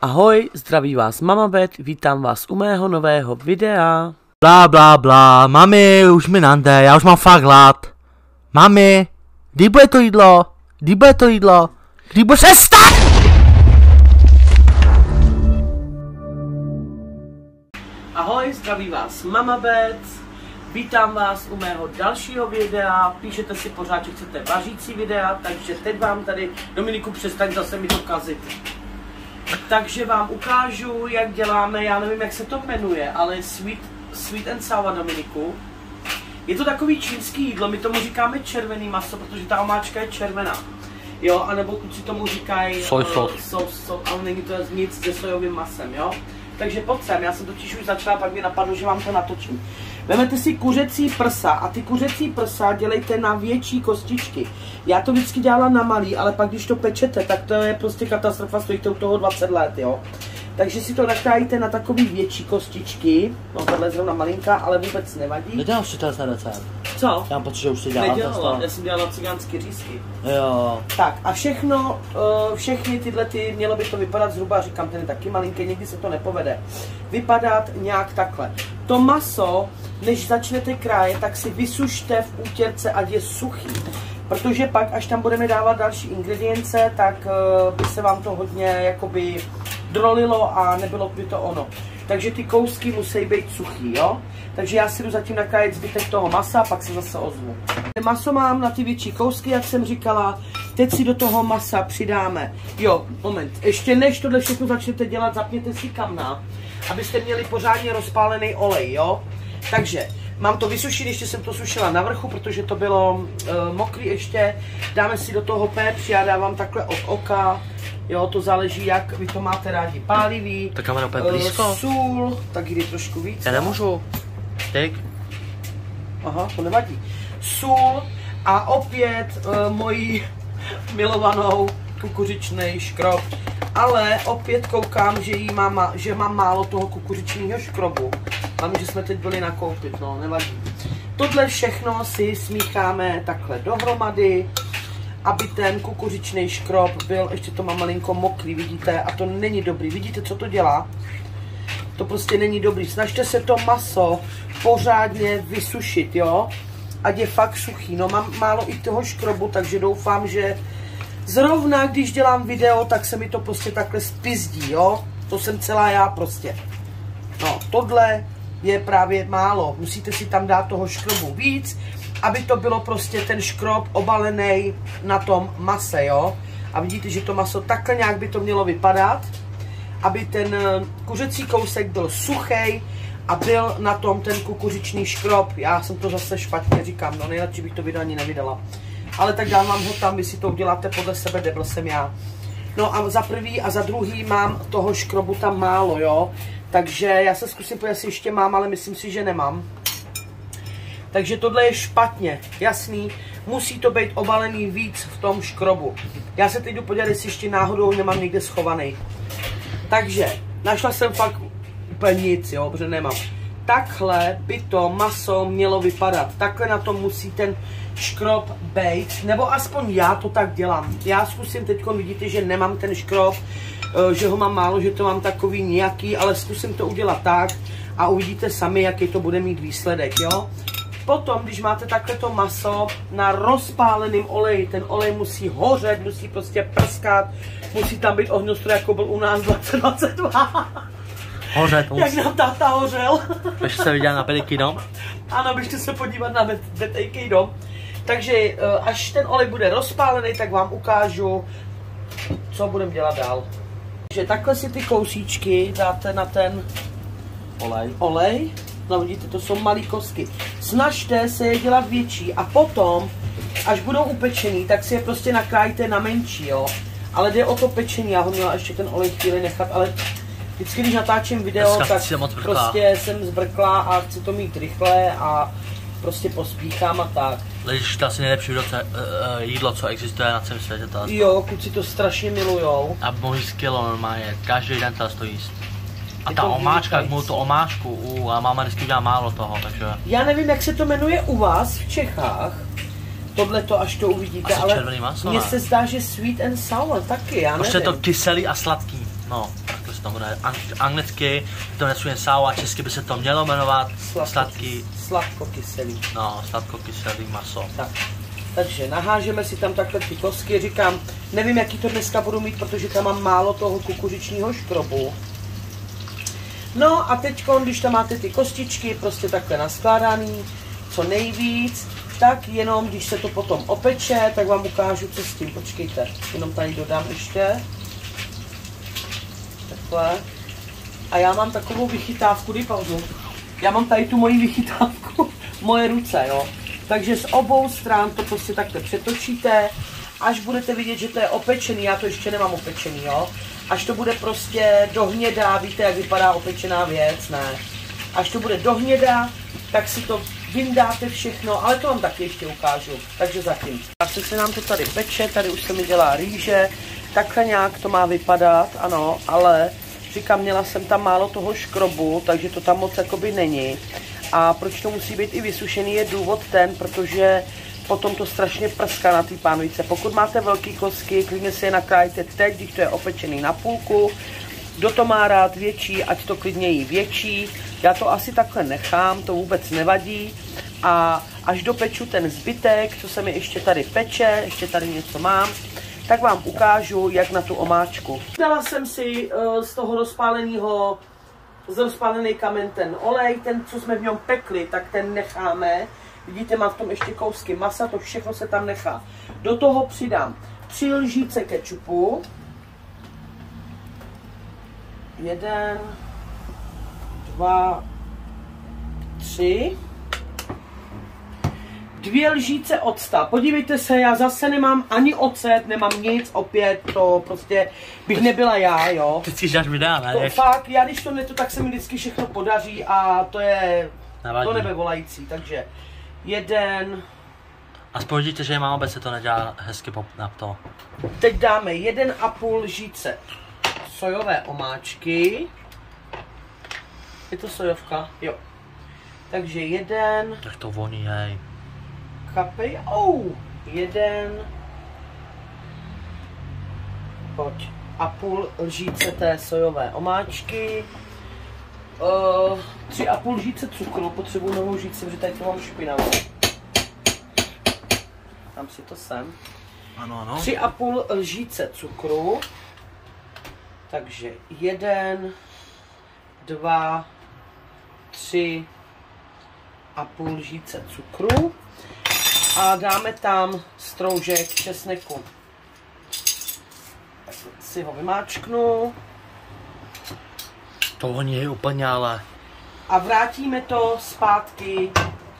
Ahoj, zdraví vás Mama Bet, vítám vás u mého nového videa. Blá, blá, blá, mami, už mi nande, já už mám fakt hlad. Mami, kdy bude to jídlo? Kdy bude to jídlo? Kdy bude se stát? Ahoj, zdraví vás Mama Bet, vítám vás u mého dalšího videa. Píšete si pořád, že chcete vařící videa, takže teď vám tady, Dominiku, přestaň zase mi to kazit. Takže vám ukážu, jak děláme, já nevím, jak se to jmenuje, ale sweet, sweet and sour Dominiku. Je to takový čínský jídlo, my tomu říkáme červený maso, protože ta omáčka je červená. Jo, anebo kluci tomu říkají eh, sauce. sos, sos, ale není to nic se sojovým masem, jo. Takže pojď sem, já jsem totiž už začala, pak mi napadlo, že vám to natočím. Vemete si kuřecí prsa a ty kuřecí prsa dělejte na větší kostičky. Já to vždycky dělala na malý, ale pak když to pečete, tak to je prostě katastrofa, stojí to u toho 20 let, jo. Takže si to nakrájíte na takový větší kostičky, no tohle je zrovna malinká, ale vůbec nevadí. Nedělám si ten recept. Co? Já mám pocit, že už si dělám Nedělala, já jsem dělala cigánský řízky. Jo. Tak a všechno, eh, všechny tyhle ty, mělo by to vypadat zhruba, říkám, ten je taky malinký, někdy se to nepovede. Vypadat nějak takhle. To maso, než začnete krájet, tak si vysušte v útěrce, ať je suchý. Protože pak, až tam budeme dávat další ingredience, tak eh, by se vám to hodně jakoby drolilo a nebylo by to ono. Takže ty kousky musí být suchý, jo? Takže já si jdu zatím nakrájet zbytek toho masa, pak se zase ozvu. Maso mám na ty větší kousky, jak jsem říkala. Teď si do toho masa přidáme. Jo, moment. Ještě než tohle všechno začnete dělat, zapněte si kamna, abyste měli pořádně rozpálený olej, jo? Takže mám to vysušit, ještě jsem to sušila na vrchu, protože to bylo uh, mokrý ještě. Dáme si do toho pepř, já dávám takhle od oka. Jo, to záleží, jak vy to máte rádi. Pálivý, Tak máme úplně eh, blízko. sůl, tak jde trošku víc. Já nemůžu. Tyk. Aha, to nevadí. Sůl a opět uh, moji milovanou kukuřičný škrob. Ale opět koukám, že, jí mám, ma- že mám málo toho kukuřičního škrobu. Hlavně, že jsme teď byli nakoupit, no, nevadí. Tohle všechno si smícháme takhle dohromady, aby ten kukuřičný škrob byl, ještě to mám malinko mokrý, vidíte, a to není dobrý. Vidíte, co to dělá? To prostě není dobrý. Snažte se to maso pořádně vysušit, jo? Ať je fakt suchý. No mám málo i toho škrobu, takže doufám, že zrovna když dělám video, tak se mi to prostě takhle spizdí, jo? To jsem celá já prostě. No, tohle je právě málo. Musíte si tam dát toho škrobu víc, aby to bylo prostě ten škrob obalený na tom mase, jo? A vidíte, že to maso takhle nějak by to mělo vypadat aby ten eh, kuřecí kousek byl suchý a byl na tom ten kukuřičný škrob. Já jsem to zase špatně říkám, no nejradši bych to video ani nevydala. Ale tak dávám ho tam, vy si to uděláte podle sebe, debil jsem já. No a za prvý a za druhý mám toho škrobu tam málo, jo. Takže já se zkusím podívat, jestli ještě mám, ale myslím si, že nemám. Takže tohle je špatně, jasný. Musí to být obalený víc v tom škrobu. Já se teď jdu podívat, jestli ještě náhodou nemám někde schovaný. Takže, našla jsem fakt úplně nic, jo, protože nemám. Takhle by to maso mělo vypadat. Takhle na tom musí ten škrob být, nebo aspoň já to tak dělám. Já zkusím teď, vidíte, že nemám ten škrob, eh, že ho mám málo, že to mám takový nějaký, ale zkusím to udělat tak a uvidíte sami, jaký to bude mít výsledek, jo. Potom, když máte takhle to maso na rozpáleném oleji, ten olej musí hořet, musí prostě prskat, musí tam být ohňostroj, jako byl u nás 2022. Hoře, to Jak nám táta hořel. Ještě se viděl na peliky dom. ano, běžte se podívat na Betejkej dom. Takže eh, až ten olej bude rozpálený, tak vám ukážu, co budeme dělat dál. Takže takhle si ty kousíčky dáte na ten Olej. olej. No vidíte, to jsou malé kostky. Snažte se je dělat větší a potom, až budou upečený, tak si je prostě nakrájíte na menší, jo. Ale jde o to pečení, já ho měla ještě ten olej chvíli nechat, ale vždycky, když natáčím video, Dneska tak zbrklá. prostě jsem zbrklá a chci to mít rychle a prostě pospíchám a tak. Ležíš to asi nejlepší jídlo, co, uh, jídlo, co existuje na celém světě. Jo, kluci to strašně milujou. A můj skill normálně, každý den to stojí jíst. A ta to omáčka, jak mu tu omáčku, uh, a máma vždycky dělá málo toho, takže Já nevím, jak se to jmenuje u vás v Čechách. Tohle to, až to uvidíte, Asi ale červený maso, mně se zdá, že sweet and sour taky, já prostě je nevím. to kyselý a sladký. No, takhle se to jmenuje ang- anglicky, to nesuje sour, česky by se to mělo jmenovat Sladko- sladký, Sladkokyselý. no, sladkokyselý maso. Tak. Takže nahážeme si tam takhle ty kostky, říkám, nevím, jaký to dneska budu mít, protože tam mám málo toho kukuřičního škrobu. No a teď, když tam máte ty kostičky prostě takhle naskládaný, co nejvíc, tak jenom, když se to potom opeče, tak vám ukážu, co s tím. Počkejte, jenom tady dodám ještě. Takhle. A já mám takovou vychytávku, kdy pauzu. Já mám tady tu moji vychytávku, moje ruce, jo. Takže z obou stran to prostě takhle přetočíte, až budete vidět, že to je opečený, já to ještě nemám opečený, jo. Až to bude prostě dohnědá, víte, jak vypadá opečená věc, ne. Až to bude dohnědá, tak si to vyndáte všechno, ale to vám taky ještě ukážu, takže zatím. Zase se nám to tady peče, tady už se mi dělá rýže, takhle nějak to má vypadat, ano, ale říkám, měla jsem tam málo toho škrobu, takže to tam moc jakoby není. A proč to musí být i vysušený, je důvod ten, protože potom to strašně prská na té pánvice. Pokud máte velký kosky, klidně si je nakrájte teď, když to je opečený na půlku. Kdo to má rád větší, ať to klidně jí větší. Já to asi takhle nechám, to vůbec nevadí. A až dopeču ten zbytek, co se mi ještě tady peče, ještě tady něco mám, tak vám ukážu, jak na tu omáčku. Dala jsem si uh, z toho rozpáleného, z rozpálený kamen ten olej, ten, co jsme v něm pekli, tak ten necháme. Vidíte, mám v tom ještě kousky masa, to všechno se tam nechá. Do toho přidám tři lžíce kečupu. Jeden, dva, tři. Dvě lžíce octa. Podívejte se, já zase nemám ani ocet, nemám nic, opět to prostě bych nebyla já, jo. Ty si dáš videa, ne? To fakt, já když to netu, tak se mi vždycky všechno podaří a to je Nevadí. do nebe volající, takže jeden, Aspoň vidíte, že mám obec se to nedělá hezky pop na to. teď dáme jeden a půl lžíce sojové omáčky. Je to sojovka? Jo. Takže jeden, Jak to voní, hej. kapej, oh, jeden, pojď, a půl lžíce té sojové omáčky, uh, tři a půl lžíce cukru, potřebuji novou lžíci, protože tady to mám špinavou. Tam si to sem. Ano, ano. Tři a půl lžíce cukru, takže jeden, dva, tři a půl lžíce cukru a dáme tam stroužek česneku. Tak si ho vymáčknu To voní úplně, ale... a vrátíme to zpátky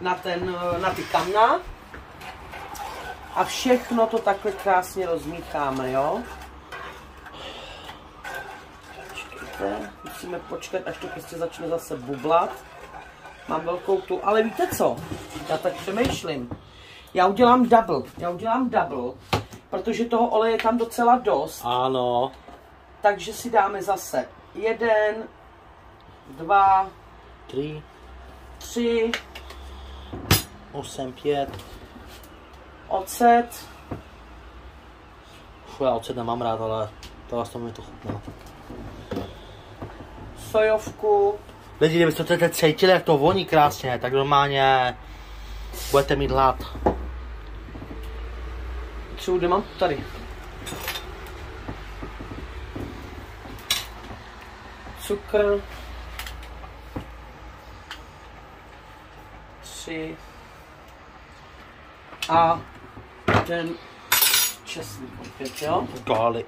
na, ten, na ty kamna a všechno to takhle krásně rozmícháme, jo? Počkejte, musíme počkat, až to prostě začne zase bublat. Mám velkou tu, ale víte co? Já tak přemýšlím. Já udělám double, já udělám double, protože toho oleje je tam docela dost, Ano. takže si dáme zase jeden, dva, Tři, tři, osm, pět. ocet, Fu, já ocet nemám rád, ale to vás to mi to chutná. sojovku, Lidi, kdybyste to teď cítili, jak to voní krásně, tak normálně budete mít hlad. Třeba kde mám tady. Cukr. Tři. A ten česnek opět, jo? Garlic.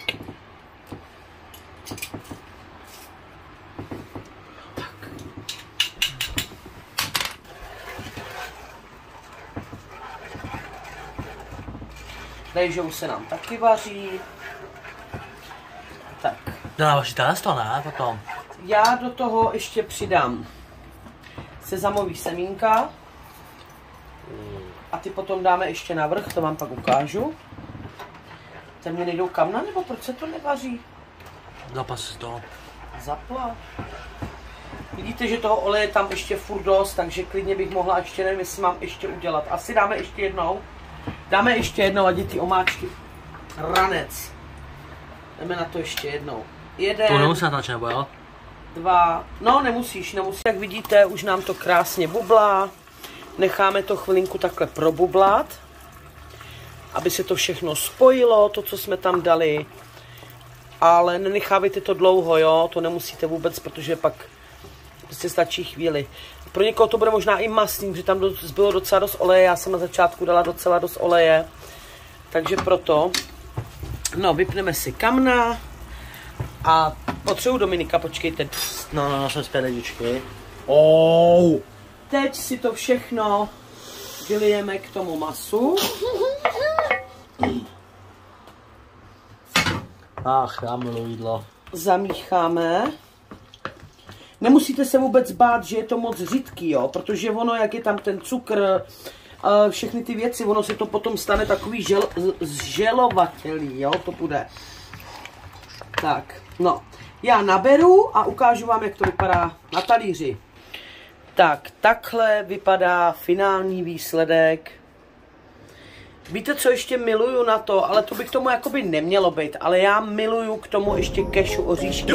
Takže už se nám taky vaří. Tak. Dáváš to, ne? Potom. Já do toho ještě přidám sezamový semínka. Ty potom dáme ještě navrch, to vám pak ukážu. Ten mě nejdou kamna, nebo proč se to nevaří? Zapas to. Zapla. Vidíte, že toho oleje je tam ještě furt dost, takže klidně bych mohla ještě, nevím, jestli mám ještě udělat. Asi dáme ještě jednou. Dáme ještě jednou, ať je ty omáčky ranec. Jdeme na to ještě jednou. jeden, To nemusím natáčet, nebo jo? dva, no nemusíš, nemusíš. Jak vidíte, už nám to krásně bublá. Necháme to chvilinku takhle probublat, aby se to všechno spojilo, to, co jsme tam dali. Ale nenechávejte to dlouho, jo, to nemusíte vůbec, protože pak prostě stačí chvíli. Pro někoho to bude možná i masný, protože tam zbylo docela dost oleje, já jsem na začátku dala docela dost oleje, takže proto. No, vypneme si kamna a potřebuji Dominika, počkejte. No, no, no, jsem zpět, lidičky. Oh. Teď si to všechno vylijeme k tomu masu. Ach, já jídlo. zamícháme. Nemusíte se vůbec bát, že je to moc řidký, jo, protože ono, jak je tam ten cukr, všechny ty věci, ono se to potom stane takový žel, zželovatelný, jo, to bude. Tak, no, já naberu a ukážu vám, jak to vypadá na talíři. Tak, takhle vypadá finální výsledek. Víte, co ještě miluju na to, ale to by k tomu jakoby nemělo být, ale já miluju k tomu ještě kešu oříšky.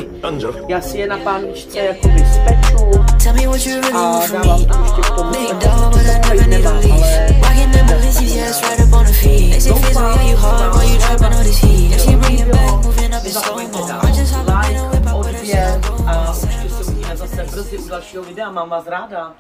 Já si je na pánvičce jakoby speču. A dávám ještě k tomu. Dog, but I to a ale like, odběr se brzy u dalšího videa. Mám vás ráda.